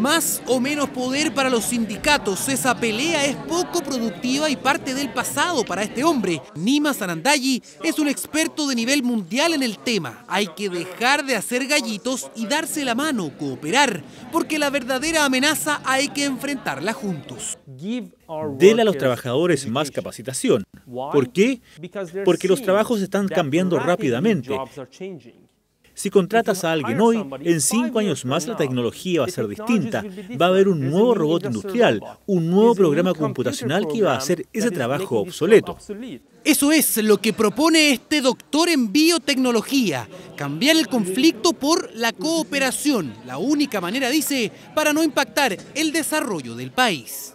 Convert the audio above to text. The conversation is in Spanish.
más o menos poder para los sindicatos. Esa pelea es poco productiva y parte del pasado para este hombre. Nima Sanandayi es un experto de nivel mundial en el tema. Hay que dejar de hacer gallitos y darse la mano, cooperar, porque la verdadera amenaza hay que enfrentarla juntos. Dele a los trabajadores más capacitación. ¿Por qué? Porque los trabajos están cambiando rápidamente. Si contratas a alguien hoy, en cinco años más la tecnología va a ser distinta. Va a haber un nuevo robot industrial, un nuevo programa computacional que va a hacer ese trabajo obsoleto. Eso es lo que propone este doctor en biotecnología, cambiar el conflicto por la cooperación, la única manera, dice, para no impactar el desarrollo del país.